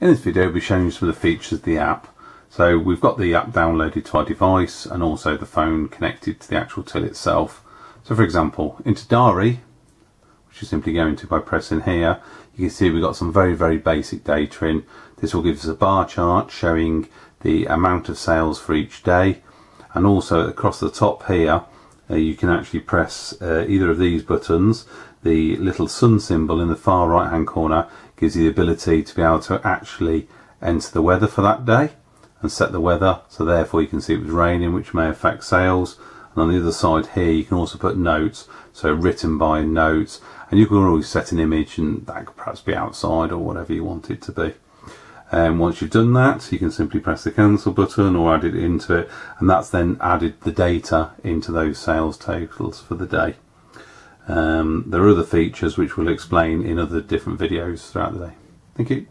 In this video we'll be showing you some of the features of the app. So we've got the app downloaded to our device and also the phone connected to the actual till itself. So for example, into Diary, which you simply go into by pressing here, you can see we've got some very, very basic data in. This will give us a bar chart showing the amount of sales for each day. And also across the top here, uh, you can actually press uh, either of these buttons. The little sun symbol in the far right hand corner gives you the ability to be able to actually enter the weather for that day and set the weather. So therefore you can see it was raining, which may affect sales. And on the other side here, you can also put notes. So written by notes and you can always set an image and that could perhaps be outside or whatever you want it to be. And once you've done that, you can simply press the cancel button or add it into it, and that's then added the data into those sales totals for the day. Um, there are other features which we'll explain in other different videos throughout the day. Thank you.